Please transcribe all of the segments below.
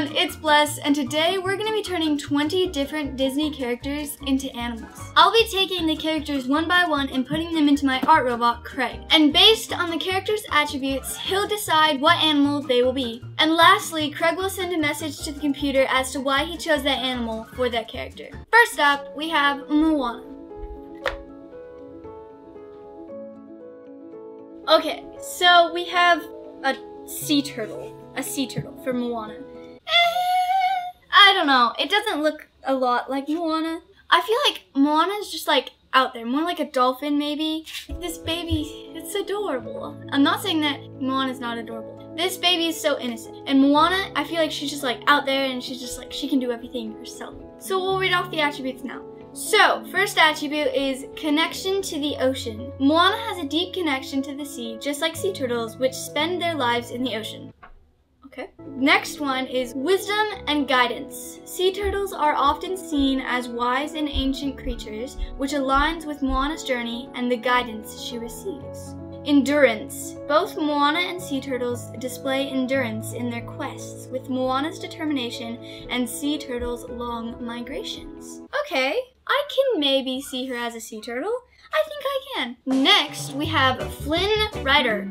everyone, it's Bless, and today we're going to be turning 20 different Disney characters into animals. I'll be taking the characters one by one and putting them into my art robot, Craig. And based on the character's attributes, he'll decide what animal they will be. And lastly, Craig will send a message to the computer as to why he chose that animal for that character. First up, we have Moana. Okay, so we have a sea turtle. A sea turtle for Moana. Eh, I don't know. It doesn't look a lot like Moana. I feel like Moana is just like out there, more like a dolphin maybe. This baby, it's adorable. I'm not saying that Moana's not adorable. This baby is so innocent. And Moana, I feel like she's just like out there and she's just like, she can do everything herself. So we'll read off the attributes now. So, first attribute is connection to the ocean. Moana has a deep connection to the sea, just like sea turtles, which spend their lives in the ocean. Okay. Next one is wisdom and guidance. Sea turtles are often seen as wise and ancient creatures, which aligns with Moana's journey and the guidance she receives. Endurance. Both Moana and sea turtles display endurance in their quests, with Moana's determination and sea turtles' long migrations. Okay, I can maybe see her as a sea turtle. I think I can. Next, we have Flynn Rider.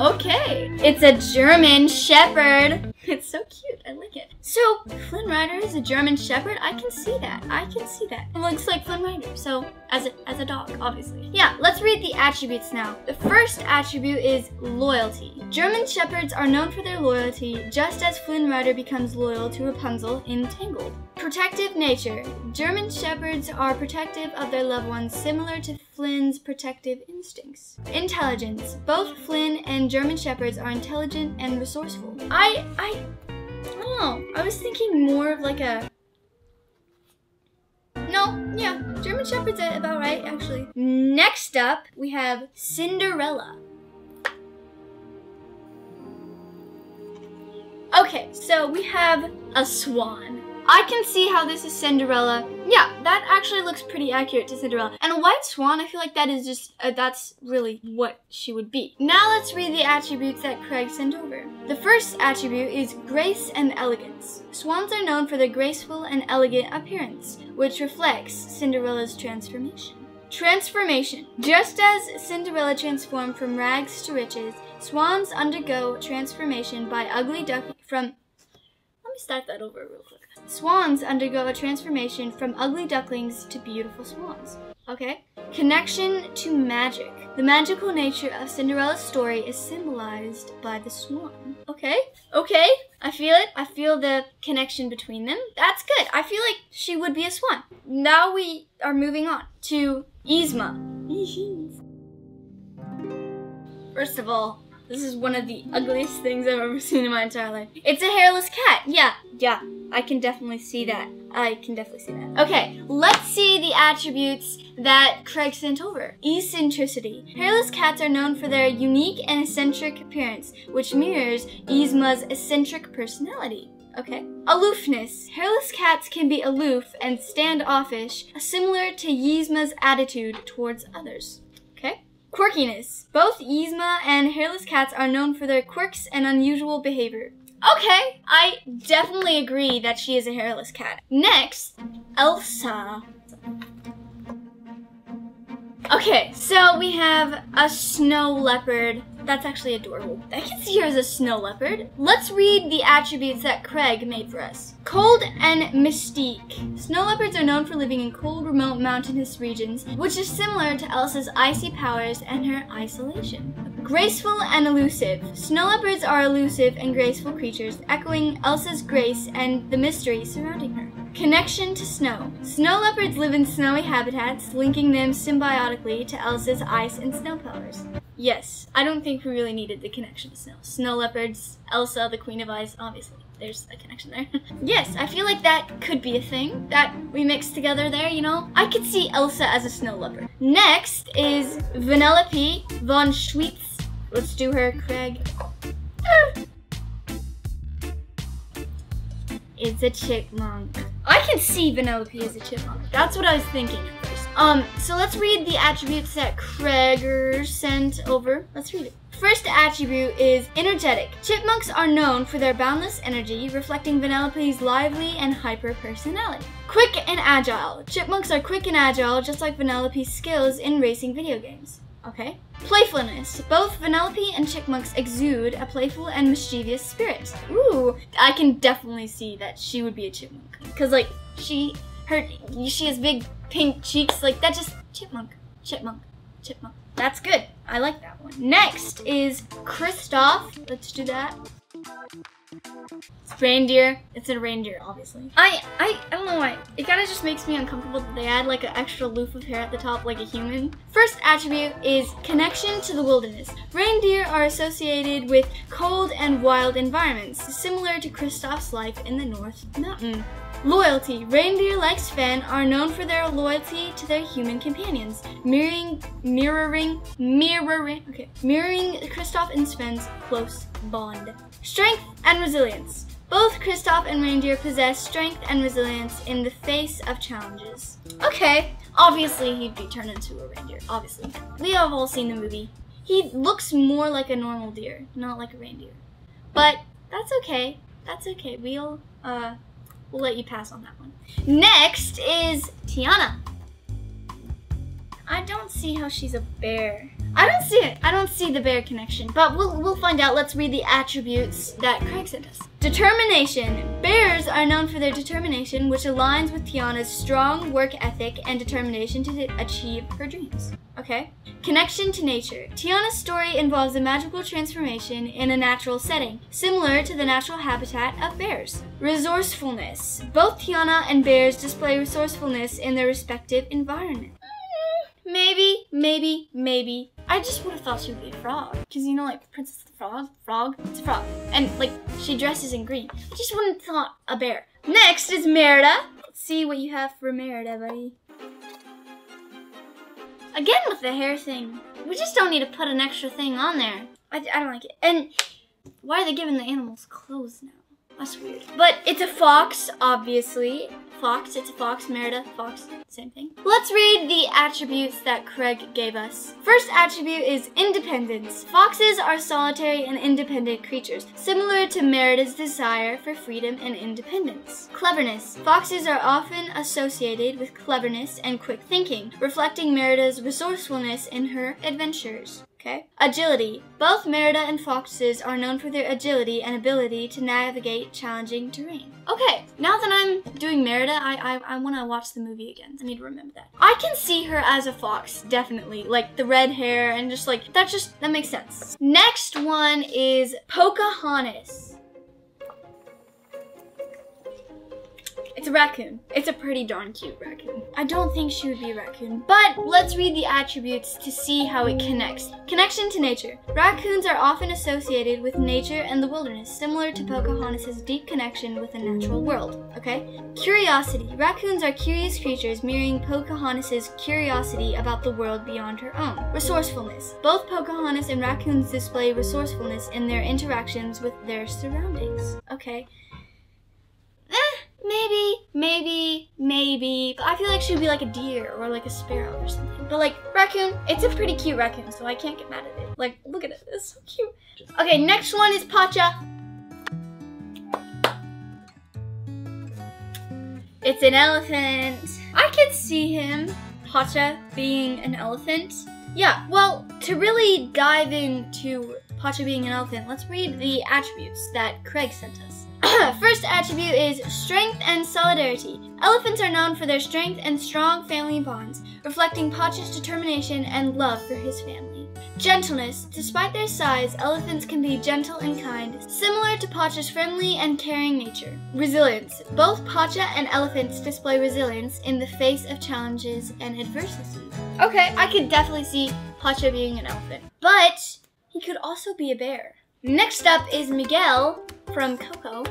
Okay, it's a German Shepherd. It's so cute, I like it. So, Flynn Rider is a German Shepherd, I can see that. I can see that. It looks like Flynn Rider, so as a, as a dog, obviously. Yeah, let's read the attributes now. The first attribute is loyalty. German Shepherds are known for their loyalty, just as Flynn Rider becomes loyal to Rapunzel in Tangled. Protective nature. German Shepherds are protective of their loved ones, similar to Flynn's protective instincts. Intelligence. Both Flynn and German Shepherds are intelligent and resourceful. I, I, I don't know. I was thinking more of like a yeah, German Shepherd's about right, actually. Next up, we have Cinderella. Okay, so we have a swan. I can see how this is Cinderella. Yeah, that actually looks pretty accurate to Cinderella. And a white swan, I feel like that is just, uh, that's really what she would be. Now let's read the attributes that Craig sent over. The first attribute is grace and elegance. Swans are known for their graceful and elegant appearance, which reflects Cinderella's transformation. Transformation. Just as Cinderella transformed from rags to riches, swans undergo transformation by ugly duck from let me start that over real quick. Swans undergo a transformation from ugly ducklings to beautiful swans. Okay? Connection to magic. The magical nature of Cinderella's story is symbolized by the swan. Okay? Okay? I feel it. I feel the connection between them. That's good. I feel like she would be a swan. Now we are moving on to Yzma. First of all, this is one of the ugliest things I've ever seen in my entire life. It's a hairless cat. Yeah, yeah. I can definitely see that. I can definitely see that. Okay, let's see the attributes that Craig sent over. Eccentricity. Hairless cats are known for their unique and eccentric appearance, which mirrors Yzma's eccentric personality. Okay. Aloofness. Hairless cats can be aloof and standoffish, similar to Yzma's attitude towards others. Quirkiness. Both Yzma and hairless cats are known for their quirks and unusual behavior. Okay, I definitely agree that she is a hairless cat. Next, Elsa. Okay, so we have a snow leopard. That's actually adorable. I can see her as a snow leopard. Let's read the attributes that Craig made for us. Cold and mystique. Snow leopards are known for living in cold, remote, mountainous regions, which is similar to Elsa's icy powers and her isolation. Graceful and elusive. Snow leopards are elusive and graceful creatures, echoing Elsa's grace and the mystery surrounding her. Connection to snow. Snow leopards live in snowy habitats, linking them symbiotically to Elsa's ice and snow powers. Yes, I don't think we really needed the connection to snow. Snow leopards, Elsa, the Queen of Ice, obviously. There's a connection there. yes, I feel like that could be a thing that we mixed together there, you know? I could see Elsa as a snow leopard. Next is Vanellope von Schweetz Let's do her, Craig. Ah! It's a chipmunk. I can see Vanellope as a chipmunk. That's what I was thinking at first. Um, so let's read the attributes that Craig sent over. Let's read it. First attribute is energetic. Chipmunks are known for their boundless energy, reflecting Vanellope's lively and hyper personality. Quick and agile. Chipmunks are quick and agile, just like Vanellope's skills in racing video games. Okay. Playfulness. Both Vanellope and Chipmunks exude a playful and mischievous spirit. Ooh, I can definitely see that she would be a chipmunk. Cause like she, her, she has big pink cheeks. Like that just chipmunk, chipmunk, chipmunk. That's good. I like that one. Next is Kristoff. Let's do that. It's reindeer. It's a reindeer, obviously. I, I, I don't know why. It kind of just makes me uncomfortable that they add like an extra loop of hair at the top like a human. First attribute is connection to the wilderness. Reindeer are associated with cold and wild environments, similar to Kristoff's life in the North Mountain. Loyalty. Reindeer like Sven are known for their loyalty to their human companions, mirroring, mirroring, mirroring, okay, mirroring Kristoff and Sven's close bond. Strength and resilience. Both Kristoff and Reindeer possess strength and resilience in the face of challenges. Okay, obviously he'd be turned into a reindeer, obviously. We have all seen the movie. He looks more like a normal deer, not like a reindeer. But that's okay. That's okay. We'll, uh, we'll let you pass on that one. Next is Tiana. I don't see how she's a bear. I don't see it. I don't see the bear connection, but we'll, we'll find out. Let's read the attributes that Craig sent us. Determination. Bears are known for their determination, which aligns with Tiana's strong work ethic and determination to achieve her dreams. Okay. Connection to nature. Tiana's story involves a magical transformation in a natural setting, similar to the natural habitat of bears. Resourcefulness. Both Tiana and bears display resourcefulness in their respective environment. Mm, maybe, maybe, maybe. I just would have thought she would be a frog. Because you know, like, Princess the Frog, frog, it's a frog. And, like, she dresses in green. I just wouldn't have thought a bear. Next is Merida. Let's see what you have for Merida, buddy. Again with the hair thing. We just don't need to put an extra thing on there. I, I don't like it. And why are they giving the animals clothes now? That's weird. But it's a fox, obviously. Fox, it's a fox, Merida, fox, same thing. Let's read the attributes that Craig gave us. First attribute is independence. Foxes are solitary and independent creatures, similar to Merida's desire for freedom and independence. Cleverness. Foxes are often associated with cleverness and quick thinking, reflecting Merida's resourcefulness in her adventures. Okay. Agility. Both Merida and foxes are known for their agility and ability to navigate challenging terrain. Okay, now that I'm doing Merida, I, I, I want to watch the movie again. I need to remember that. I can see her as a fox, definitely. Like the red hair and just like, that just, that makes sense. Next one is Pocahontas. It's a raccoon. It's a pretty darn cute raccoon. I don't think she would be a raccoon, but let's read the attributes to see how it connects. Connection to nature. Raccoons are often associated with nature and the wilderness, similar to Pocahontas' deep connection with the natural world. Okay? Curiosity. Raccoons are curious creatures mirroring Pocahontas' curiosity about the world beyond her own. Resourcefulness. Both Pocahontas and raccoons display resourcefulness in their interactions with their surroundings. Okay? Maybe, maybe, I feel like she'd be like a deer or like a sparrow or something. But like raccoon, it's a pretty cute raccoon, so I can't get mad at it. Like, look at it, it's so cute. Okay, next one is Pacha. It's an elephant. I could see him, Pacha, being an elephant. Yeah, well, to really dive into Pacha being an elephant, let's read the attributes that Craig sent us. First attribute is strength and solidarity. Elephants are known for their strength and strong family bonds, reflecting Pacha's determination and love for his family. Gentleness. Despite their size, elephants can be gentle and kind, similar to Pacha's friendly and caring nature. Resilience. Both Pacha and elephants display resilience in the face of challenges and adversity. Okay, I could definitely see Pacha being an elephant, but he could also be a bear. Next up is Miguel from Coco.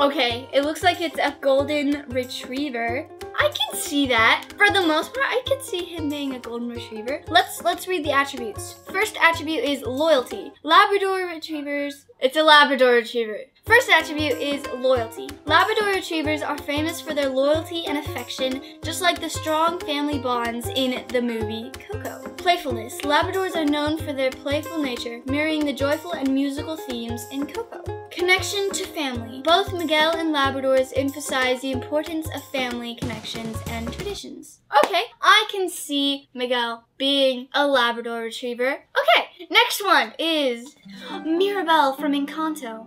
Okay, it looks like it's a golden retriever. I can see that. For the most part, I can see him being a golden retriever. Let's let's read the attributes. First attribute is loyalty. Labrador retrievers. It's a Labrador retriever. First attribute is loyalty. Labrador retrievers are famous for their loyalty and affection, just like the strong family bonds in the movie Coco. Playfulness. Labradors are known for their playful nature, mirroring the joyful and musical themes in Coco. Connection to family. Both Miguel and Labradors emphasize the importance of family connections and traditions. Okay, I can see Miguel being a Labrador retriever. Okay, next one is Mirabel from Encanto.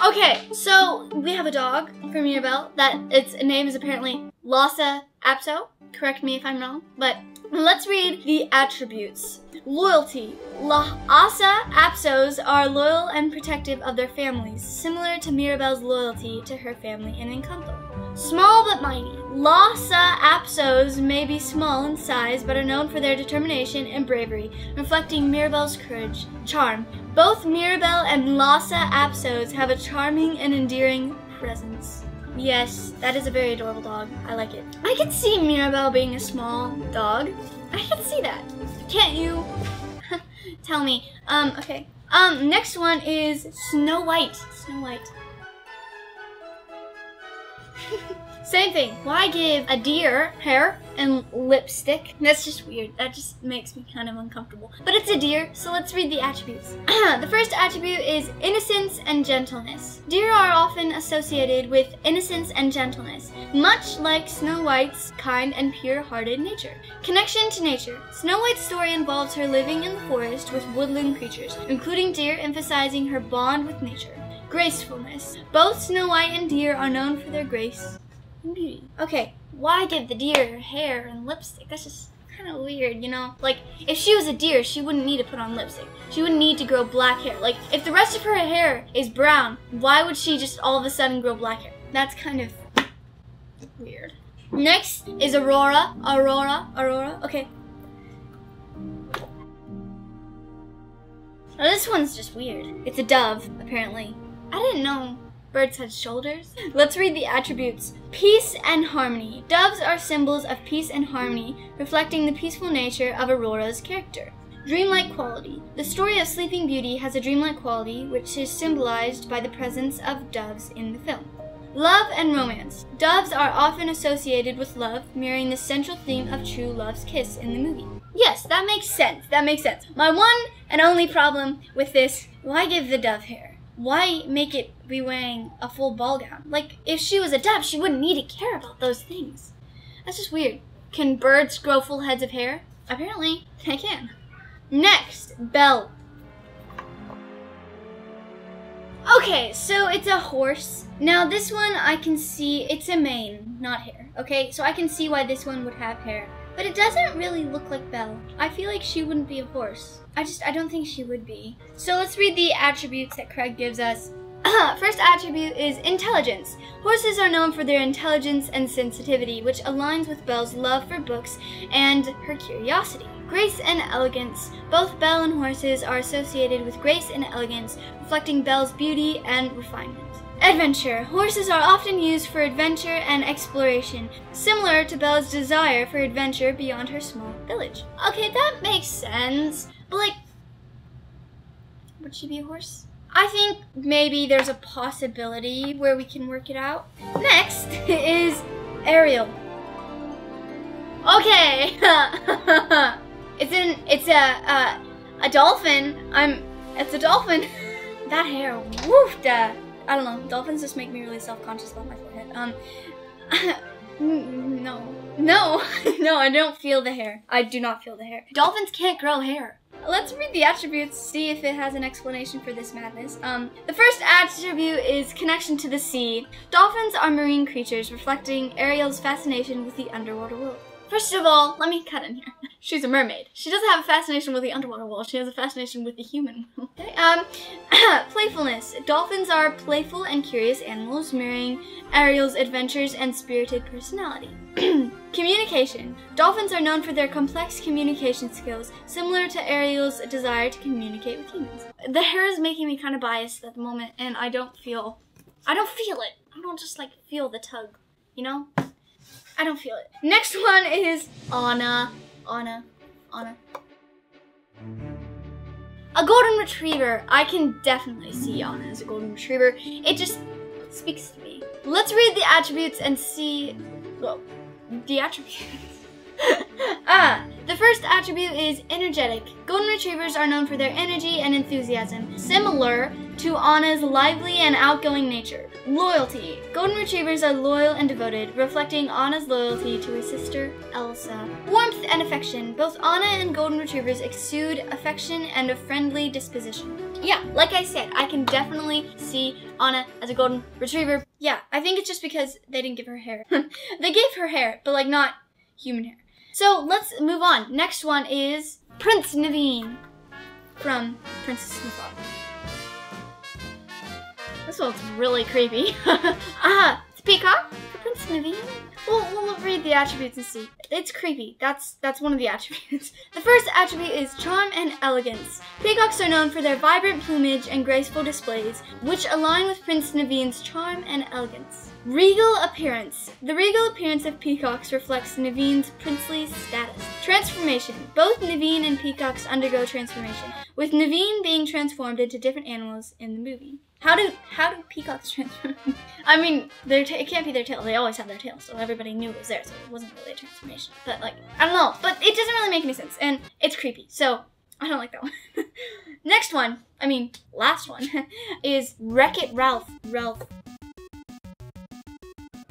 Okay, so we have a dog from Mirabel that its name is apparently Lhasa Apso. Correct me if I'm wrong, but let's read the attributes. Loyalty. Lhasa Apsos are loyal and protective of their families, similar to Mirabel's loyalty to her family in Encanto. Small but mighty. Lhasa Apsos may be small in size but are known for their determination and bravery, reflecting Mirabel's courage, charm. Both Mirabel and Lhasa Apsos have a charming and endearing presence. Yes, that is a very adorable dog. I like it. I could see Mirabel being a small dog. I can see that. Can't you? Tell me. Um, okay. Um, next one is Snow White. Snow White. Same thing. Why give a deer hair and lipstick? That's just weird. That just makes me kind of uncomfortable. But it's a deer, so let's read the attributes. the first attribute is innocence and gentleness. Deer are often associated with innocence and gentleness, much like Snow White's kind and pure-hearted nature. Connection to nature. Snow White's story involves her living in the forest with woodland creatures, including deer, emphasizing her bond with nature. Gracefulness. Both Snow White and deer are known for their grace and beauty. Okay, why give the deer hair and lipstick? That's just kind of weird, you know? Like, if she was a deer, she wouldn't need to put on lipstick. She wouldn't need to grow black hair. Like, if the rest of her hair is brown, why would she just all of a sudden grow black hair? That's kind of weird. Next is Aurora. Aurora. Aurora. Okay. Now this one's just weird. It's a dove, apparently. I didn't know birds had shoulders. Let's read the attributes. Peace and harmony. Doves are symbols of peace and harmony, reflecting the peaceful nature of Aurora's character. Dreamlike quality. The story of Sleeping Beauty has a dreamlike quality, which is symbolized by the presence of doves in the film. Love and romance. Doves are often associated with love, mirroring the central theme of true love's kiss in the movie. Yes, that makes sense. That makes sense. My one and only problem with this, why give the dove hair? Why make it be wearing a full ball gown? Like, if she was a dove, she wouldn't need to care about those things. That's just weird. Can birds grow full heads of hair? Apparently, they can. Next, Belle. Okay, so it's a horse. Now this one I can see, it's a mane, not hair. Okay, so I can see why this one would have hair. But it doesn't really look like Belle. I feel like she wouldn't be a horse. I just, I don't think she would be. So let's read the attributes that Craig gives us. First attribute is intelligence. Horses are known for their intelligence and sensitivity, which aligns with Belle's love for books and her curiosity. Grace and elegance. Both Belle and horses are associated with grace and elegance, reflecting Belle's beauty and refinement. Adventure. Horses are often used for adventure and exploration, similar to Belle's desire for adventure beyond her small village. Okay, that makes sense. But like, would she be a horse? I think maybe there's a possibility where we can work it out. Next is Ariel. Okay. it's in, it's a, a, a dolphin. I'm, it's a dolphin. that hair, woof, Da. I don't know. Dolphins just make me really self-conscious about my forehead. Um, no, no, no, I don't feel the hair. I do not feel the hair. Dolphins can't grow hair. Let's read the attributes, see if it has an explanation for this madness. Um, the first attribute is connection to the sea. Dolphins are marine creatures, reflecting Ariel's fascination with the underwater world. First of all, let me cut in here. She's a mermaid. She doesn't have a fascination with the underwater world. She has a fascination with the human. world. okay. Um, playfulness. Dolphins are playful and curious animals, mirroring Ariel's adventures and spirited personality. communication. Dolphins are known for their complex communication skills, similar to Ariel's desire to communicate with humans. The hair is making me kind of biased at the moment, and I don't feel, I don't feel it. I don't just like feel the tug, you know? I don't feel it. Next one is Anna. Anna. Anna. A golden retriever. I can definitely see Anna as a golden retriever. It just speaks to me. Let's read the attributes and see, well, the attributes. ah, the first attribute is energetic. Golden retrievers are known for their energy and enthusiasm, similar to Anna's lively and outgoing nature. Loyalty. Golden retrievers are loyal and devoted, reflecting Anna's loyalty to her sister, Elsa. Warmth and affection. Both Anna and golden retrievers exude affection and a friendly disposition. Yeah, like I said, I can definitely see Anna as a golden retriever. Yeah, I think it's just because they didn't give her hair. they gave her hair, but like not human hair. So let's move on. Next one is Prince Naveen from Princess Snowfall. This one's really creepy. ah, it's Peacock for Prince Naveen. We'll, we'll read the attributes and see. It's creepy. That's that's one of the attributes. The first attribute is charm and elegance. Peacocks are known for their vibrant plumage and graceful displays, which align with Prince Naveen's charm and elegance. Regal appearance. The regal appearance of peacocks reflects Naveen's princely status. Transformation. Both Naveen and peacocks undergo transformation, with Naveen being transformed into different animals in the movie. How do how do peacocks transform? I mean, their it can't be their tail. They always have their tail, so everybody knew it was there. So it wasn't really a transformation. But like, I don't know. But it doesn't really make any sense, and it's creepy. So I don't like that one. Next one, I mean, last one, is Wreck It Ralph. Ralph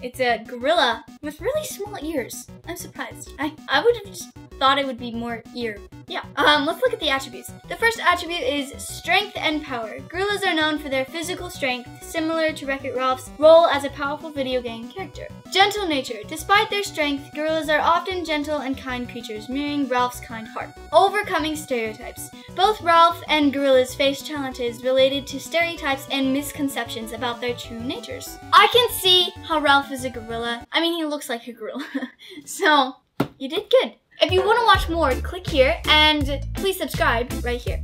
it's a gorilla with really small ears. I'm surprised. I, I would have just thought it would be more ear. Yeah, um, let's look at the attributes. The first attribute is strength and power. Gorillas are known for their physical strength, similar to Wreck-It Ralph's role as a powerful video game character. Gentle nature. Despite their strength, gorillas are often gentle and kind creatures, mirroring Ralph's kind heart. Overcoming stereotypes. Both Ralph and gorillas face challenges related to stereotypes and misconceptions about their true natures. I can see how Ralph is a gorilla. I mean, he looks like a gorilla. so, you did good. If you want to watch more, click here and please subscribe right here.